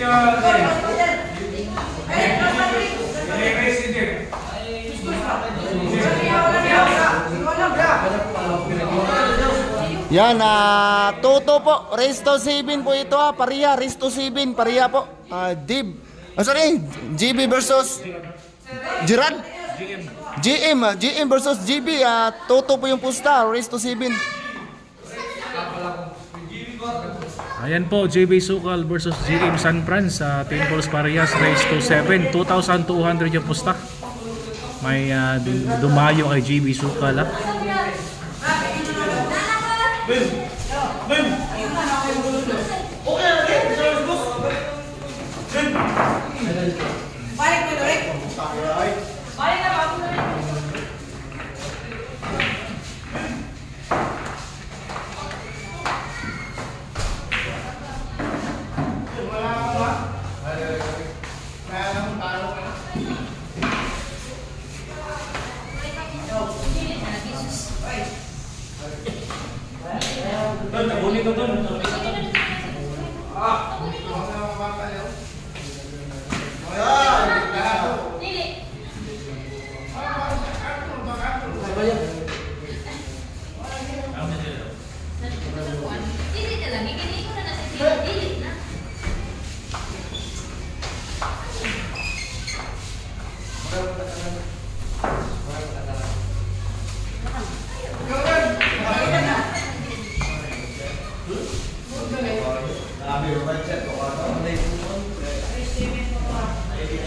niya. I-raise ni Jeff. Yan, ah, Toto po. Resto 7 po ito ah. Paria, Resto 7. Paria po. Ah, Dib. Ah, sorry. GB versus Gerard. GM. GM versus GB. Ah, Toto po yung pusta. Resto 7. Ayan po, JB Sukal versus GM San Fran sa Timples Parias race to 7. 2,200 yung pusta. May dum- dumayo kay JB Sukal ah.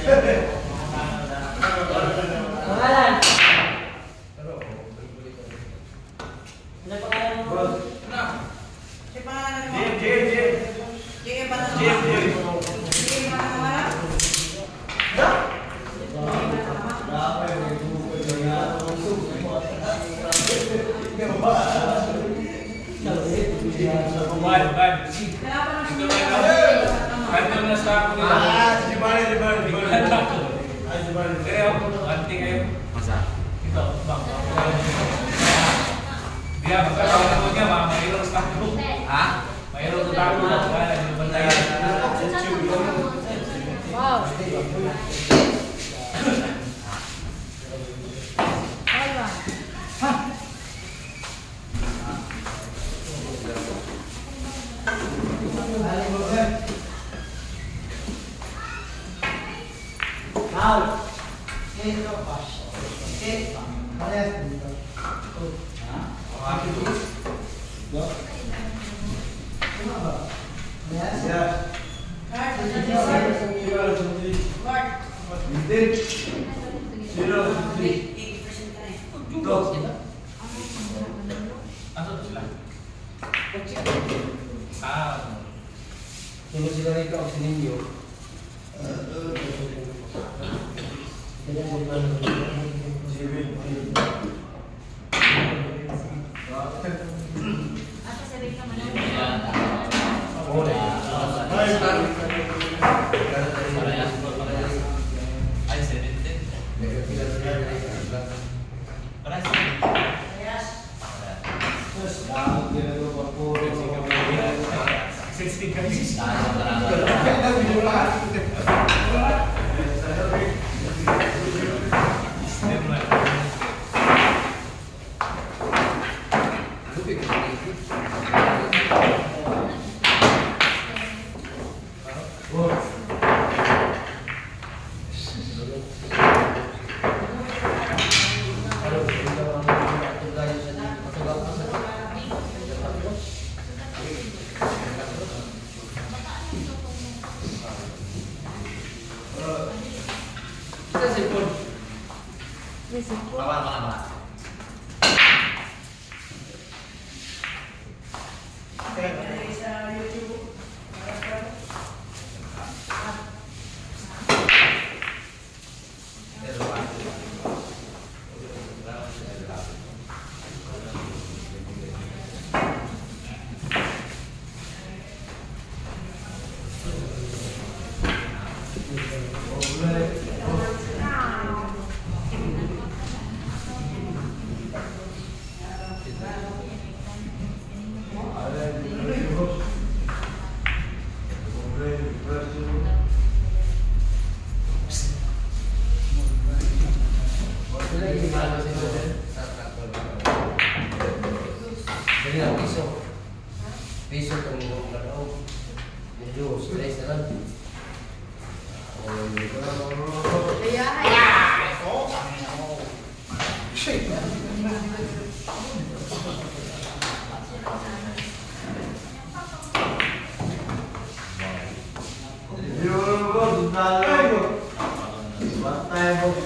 Yeah. 牛不打雷，万泰不。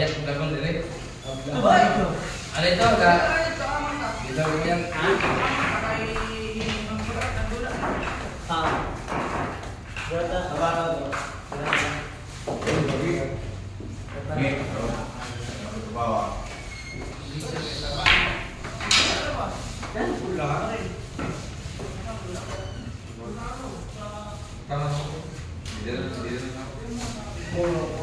ayat belakang lirik apa itu? Ada itu enggak? Kita kemudian Kalau di dalam di dalam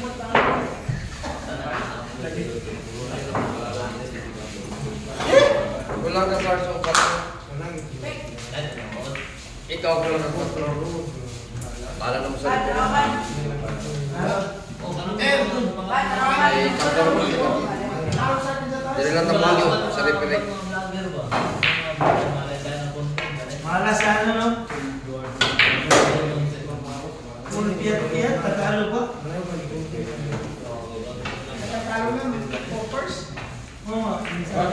ako. Kulang ka sa so ka. Ikaw ko lang ako. Para na mo sa Jadi lang tayo sa referee. Malas sa ano, no? Kung piyat-piyat, tatalo pa. Oo nga, minsan.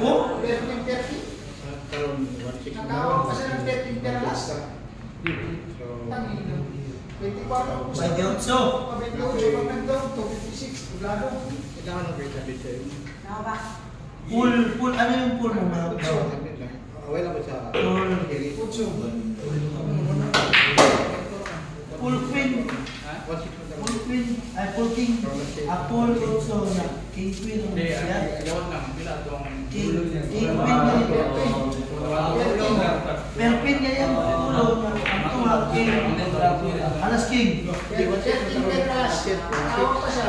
Oh? Nakawag pa siya ng 13 peralas. Tangino. 24. May diotso. 28, pag nag-down, 256. Tublado. Pool, pool, ano yung pool mo mga bro? Pool, Utso. pool queen. Pool pool king. Ah, pool also na. King queen. Hindi, King, king queen ganyan. Pero queen ganyan. Pulo na. Ang tuwa, king. Alas king. 13 peralas. Nakawag pa siya.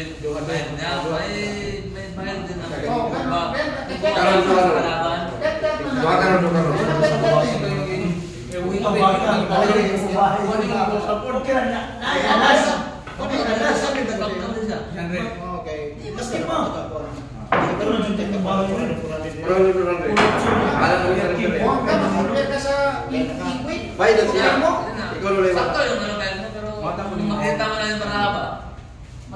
may bayad niya, may may bayad din Oo, ganun. Ba- Karon, karon. kalaban. Bet, bet mo na. Gawa ka rin, gawa ka rin. Ano bet, bet eh? Ito ba ka? Okay lang na. Ay, alas. Okay, alas. Sakto din siya. Maski mo. Ito na dyan yung bahay mo. Run, run, run. Alam mo King. run. Huwag ka ka sa liquid. Bayad na siya. Na. Ikaw ulit. Sakto yung ano mo, pero makita mo na yung marahaba.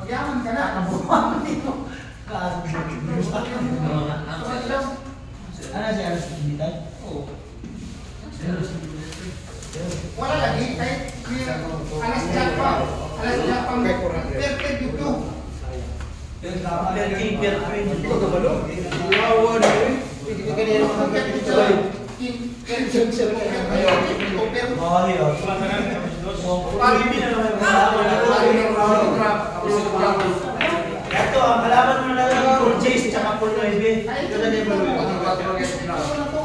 yaman ka na, nabuhan mo dito. Kaagod yang Ano Alas lagi, alas Lawan, Ito, ang kalaban mo na lang yung Jace tsaka Noebe. Ay, Ito na na to.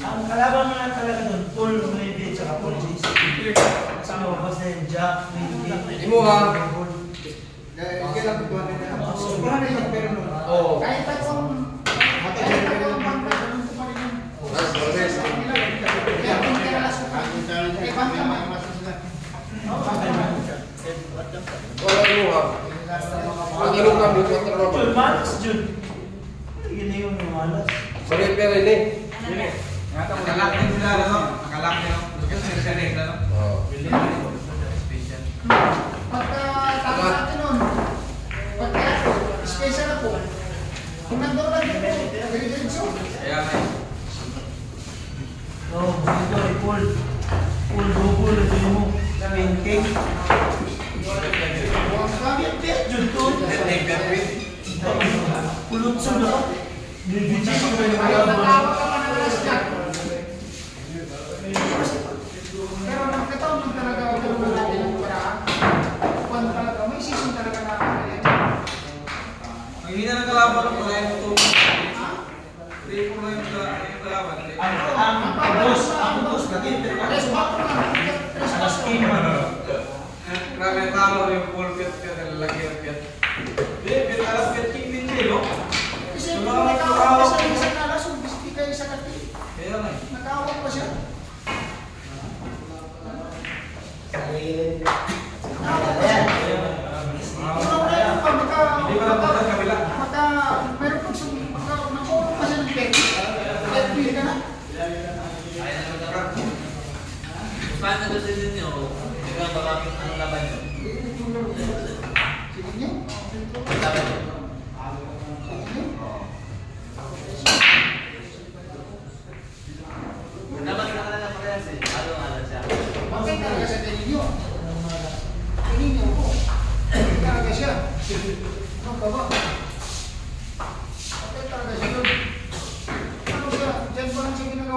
Ang kalaban mo lang talaga doon, Paul Noebe tsaka Paul Jace. Kasama ko basta yung Jack, Mindy. Hindi mo ha. Oo. Kahit pa kung kahit pa kung pagkaroon ko pa rin yun. Alas, alas. Kaya kung kaya pa. Eh, banta man. Wala mo ha. Ang ilong kami, ito na Jun, naman. Max, Jun. Yun na yung mga alas. Sorry, pero ini. Nakalak din sila, ano? Nakalak? Yung ano? Oo. Pagka tama natin nandun lang dito, diretso. Kaya may Oh, dito ay Paul. Paul double, ito yung mo. King King. Huwag kami. Jun to. Pulutso na. Bibigyan ko na yung Ayaw kalaban. natawa ka pa ng alas dyan. Pero nagkataon lang talaga ako ng natin ng paraan. Kung talaga, may season talaga na ako. Ang hindi na nagkalaban ng kulay mo to. Hindi ko lang yung kalaban. Ang ang boss, ang boss lagi. Alas 4 lang. Alas Alas 4 king man. Grabe talo yung full pit lagi ng pit. Hindi, pit alas pit king din no? Kasi kung nakawag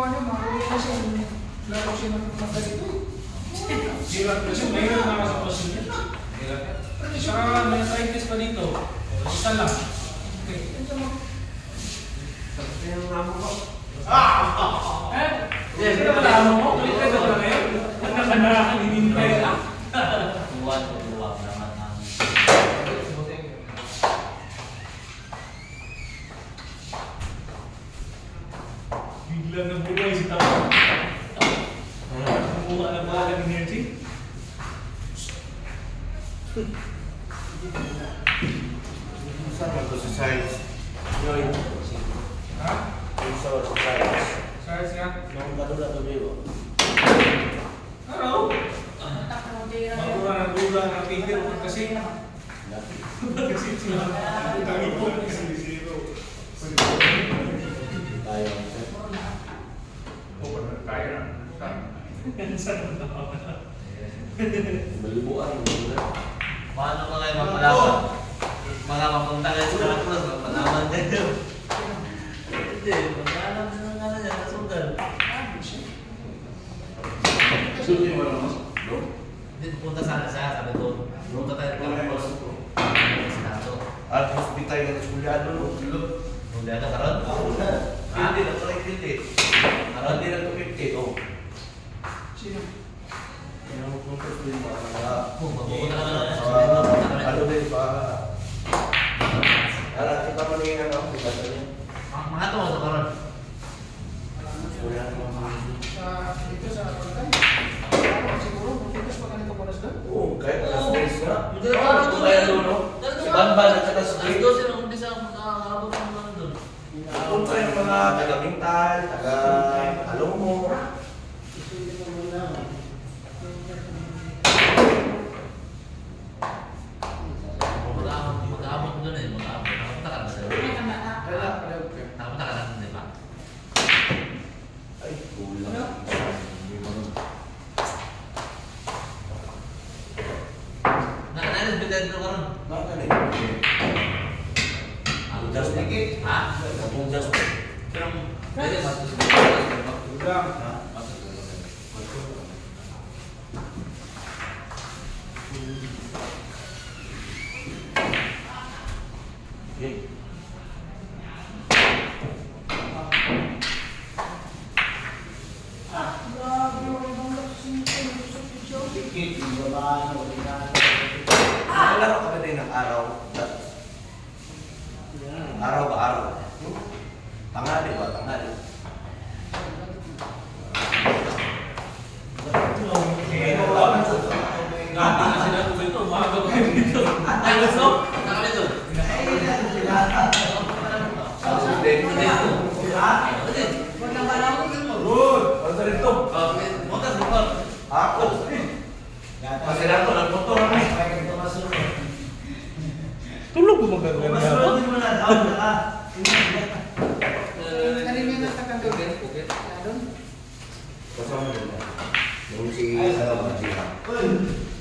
ano, makakawin na siya. Banban at saka Ay, doon sila kumpisa ang mga habang mga doon. Punta yung mga taga-Bintal, taga... 还到我们的地。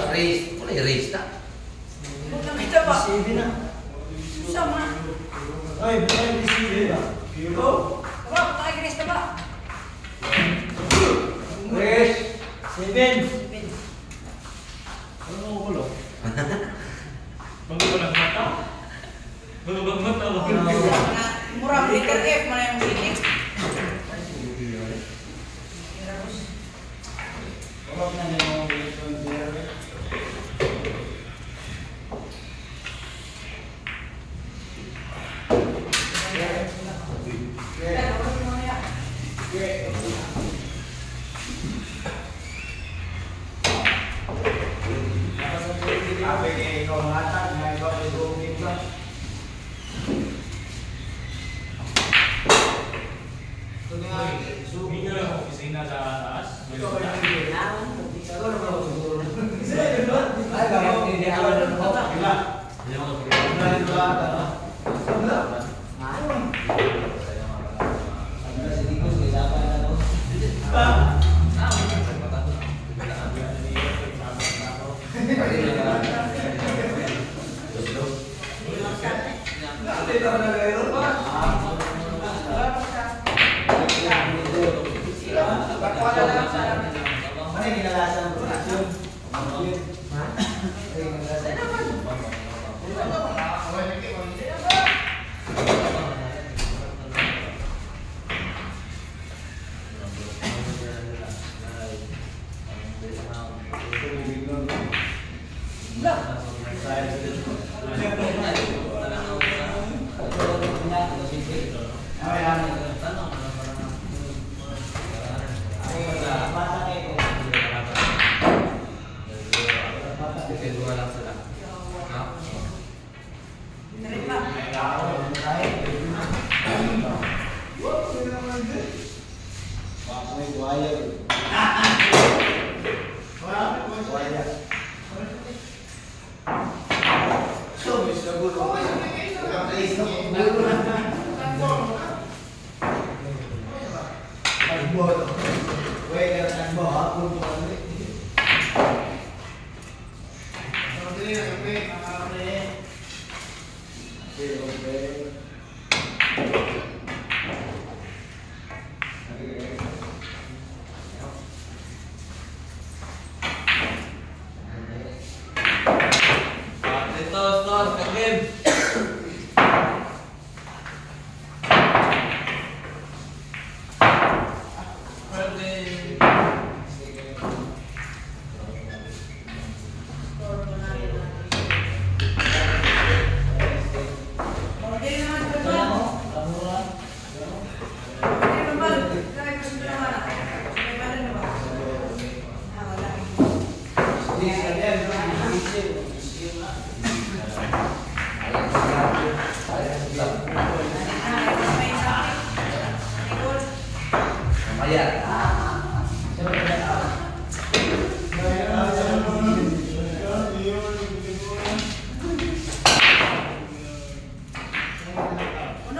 Dapat raise, boleh raise tak? Bukan kita pak. CV nak. Sama. Eh, bukan di CV pak. Kilo. Pak, tak raise tak pak. Seven. Belum. Bagus kalau mata. Bagus bagus mata. Murah beli kerja mana sini?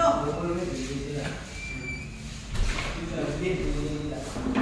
我不会做这些的，嗯，这个电池这的。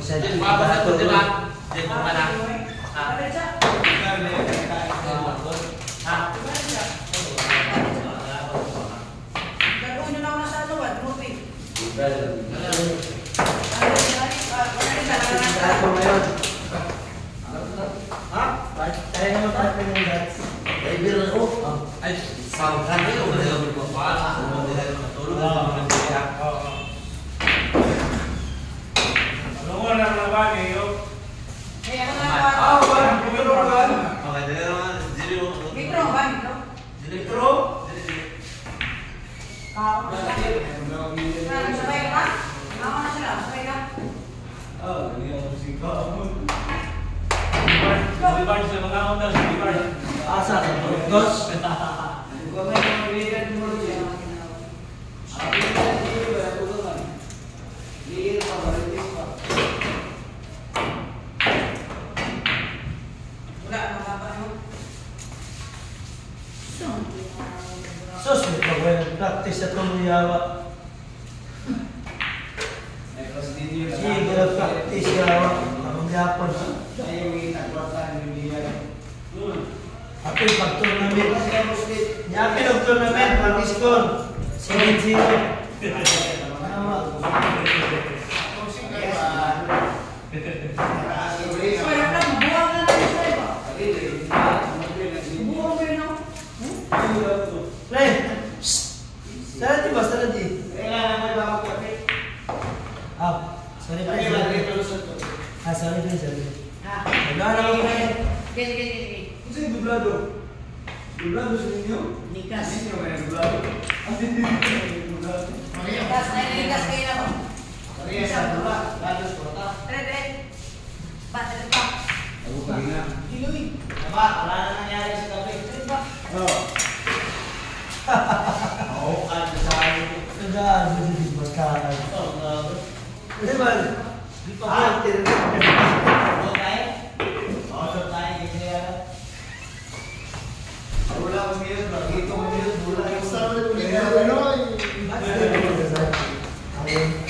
May sadya. Diretsa. Gagawin nyo na ako na sa luwad, movie. Ako ngayon. Ha? Ng guts. Driver ako. Ah. Ay, sangkan yun. Wala yung magpapala. Wala yung matulog. Wala yung matulog. Lungo na mga bagay, yo. Kaya ako na ako. Okay, dali naman. Dili mo. Mikro ba? Mikro? Dili. Dili, dili. Kako na siya. Ah, Sabay ka? Ako na sila. Sabay ka? Libar sa mga onda, libar. Asa ka to? Dos. Asalnya sorry, sorry. Ah. Udah, udah, udah. Oke, oke, oke. Itu yang Dua Dublado sendiri. Nikas. Ini yang dua dua. Asli di dublado. Nikas, ini Nikas kayaknya apa? Tapi ya, satu lah. Bagus, kota. Rede. Pak, rede, Pak. Aku pengen. Ilui. Apa? Kalau nyari sekali. Pak. Oh. Oh, kan. Sudah, sudah dibakar. Oh, enggak. Ini balik. Hả? Được đấy. Rồi được tay gì kia. Đủ là bao nhiêu rồi khi tôi như đủ sao lên mình nói. Bắt được.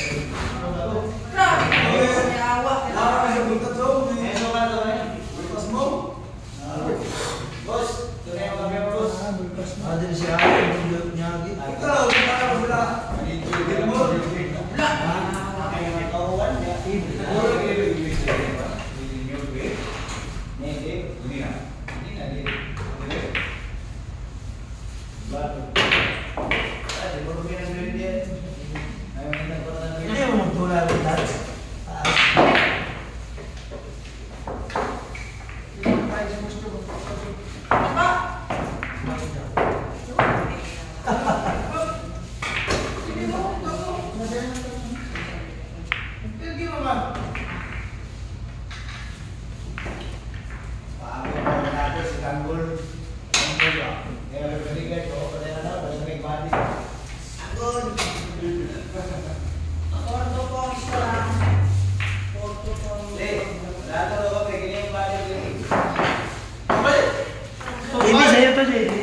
daquele jeito.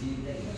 see that.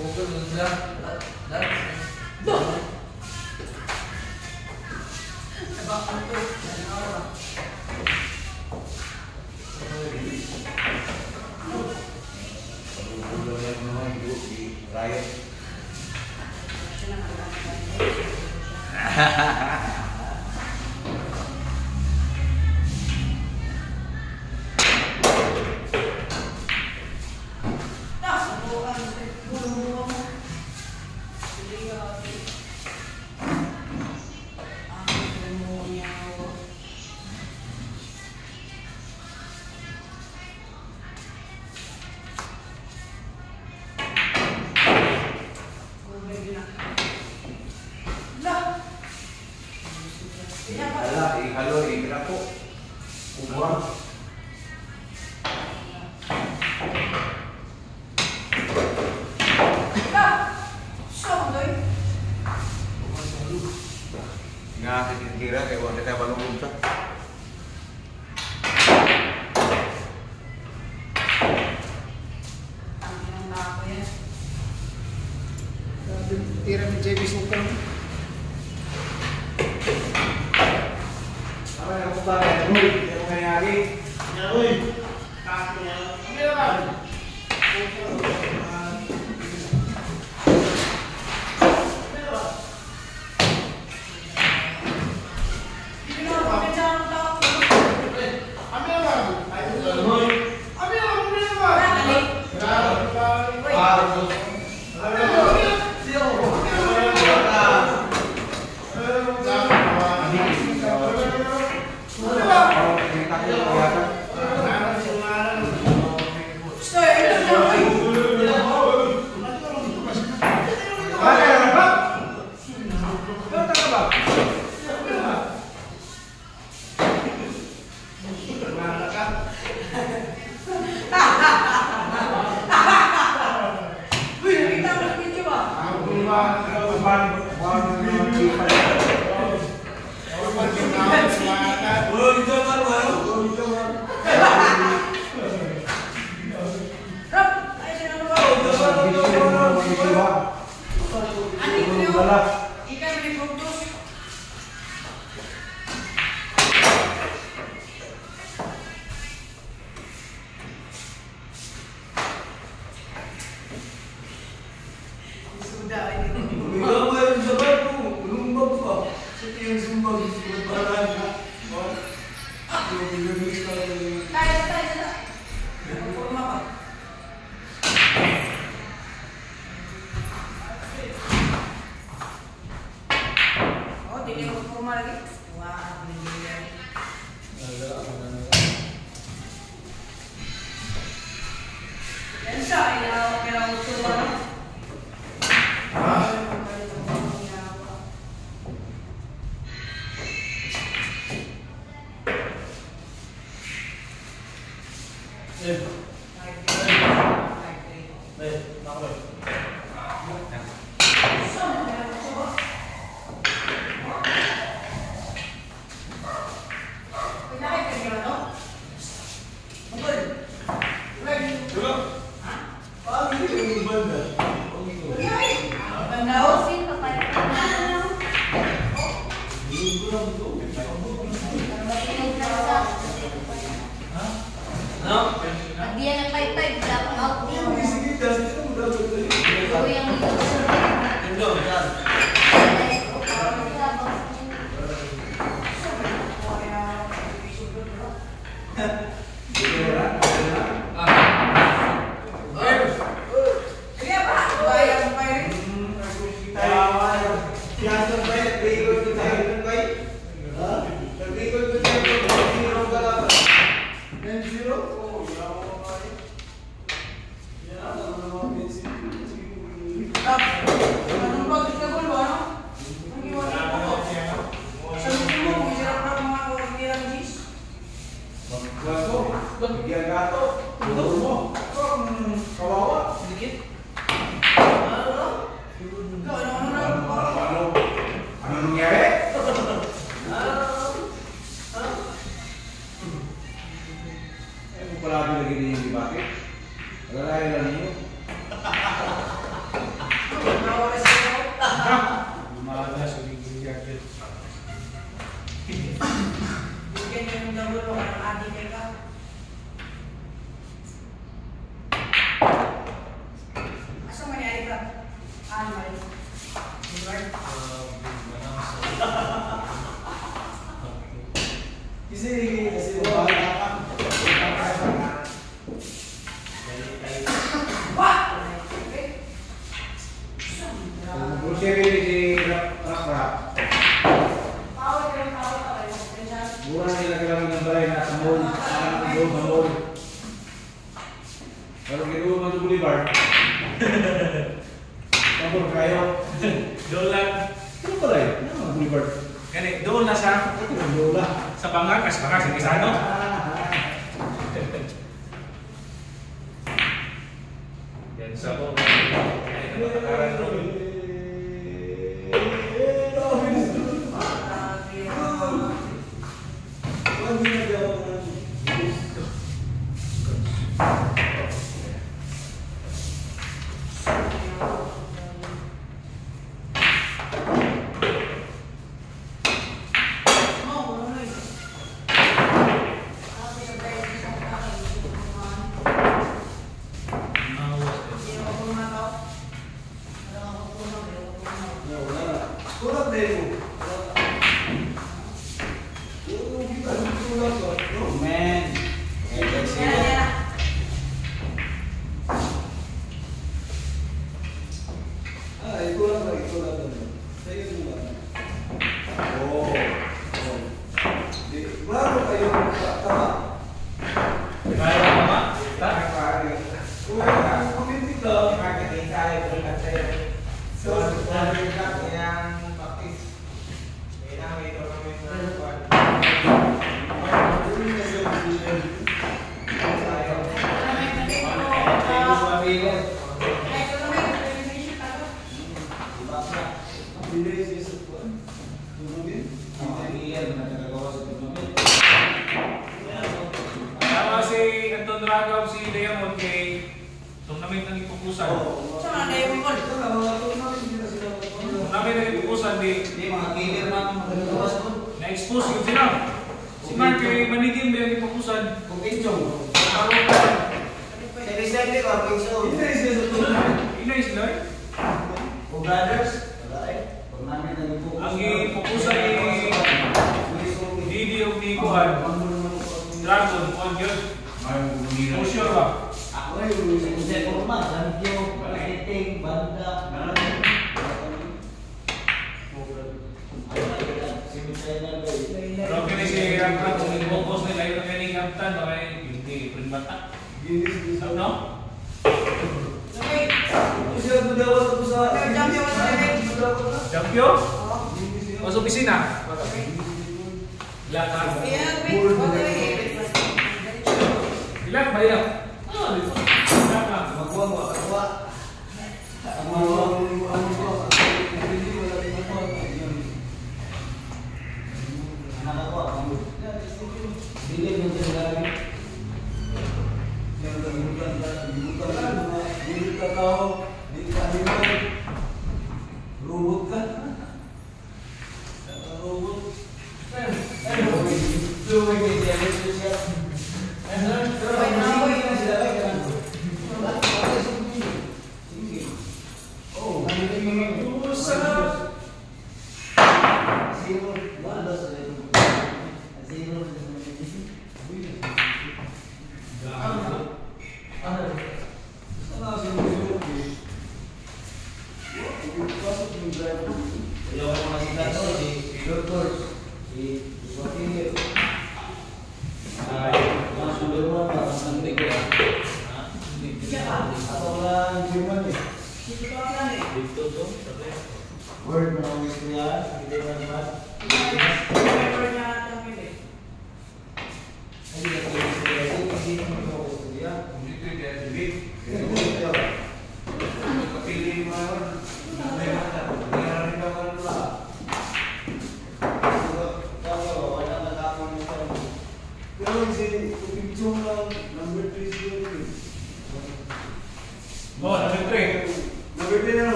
Okay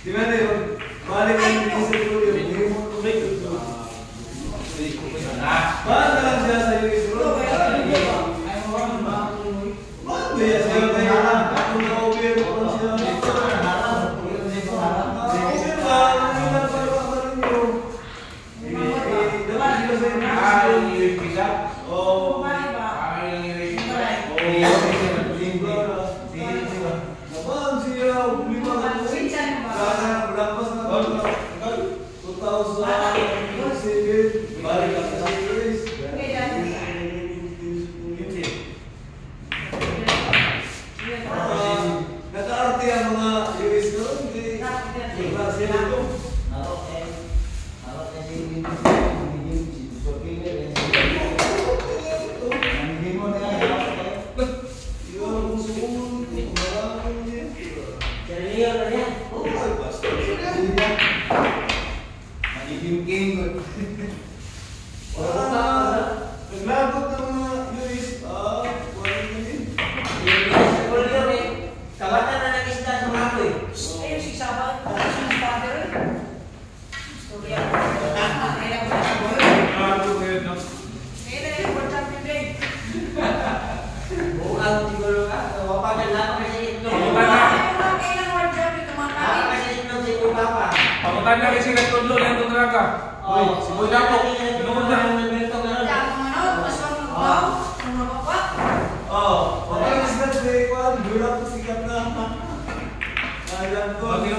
Gimana ya? Balik ke studio. Ini mau kembali ke studio. Nah, balik ke studio. dua ratus tiga puluh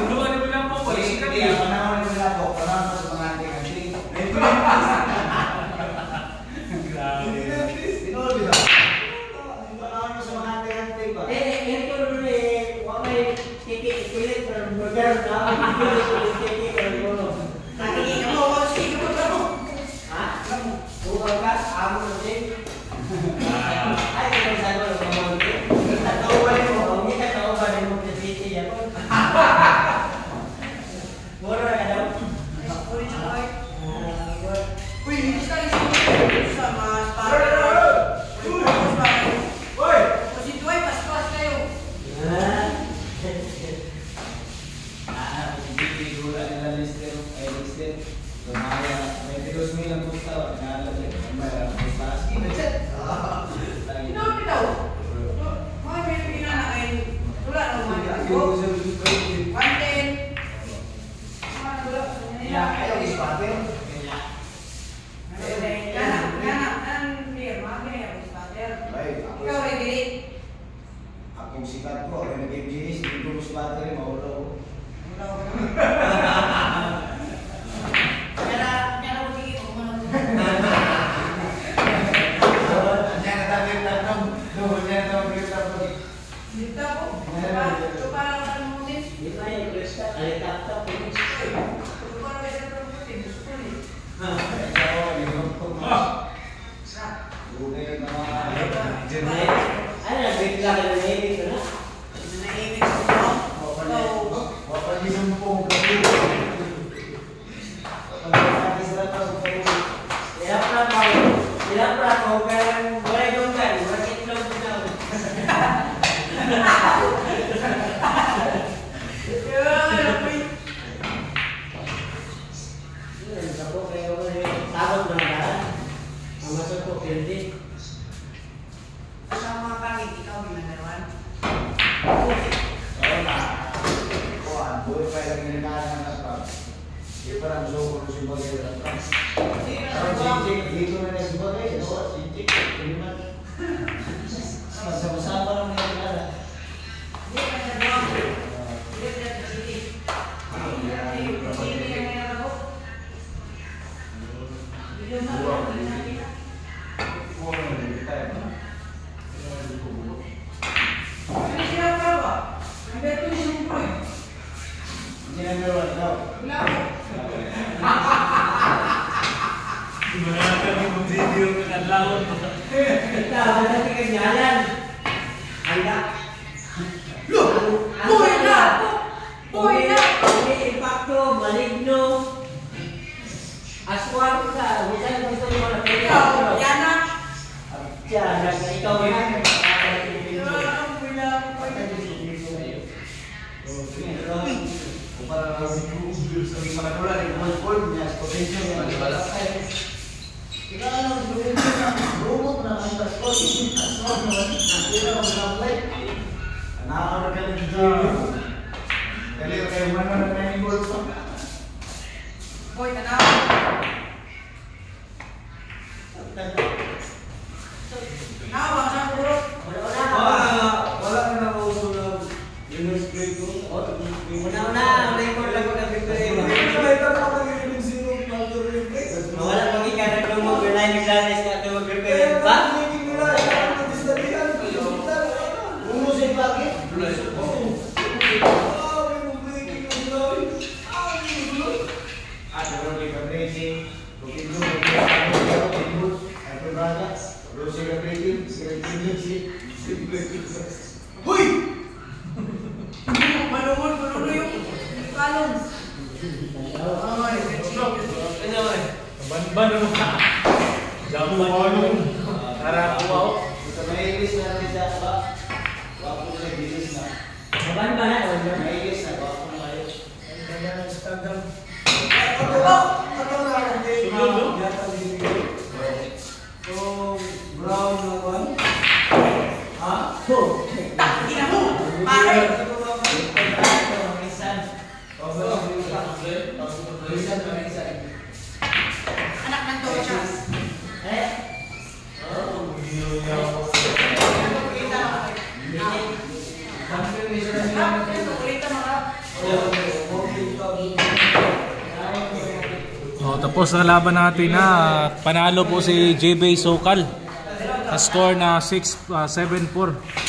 Voy a ganar. sa laban natin na panalo po si JB Sokal. Sa score na 6-7-4.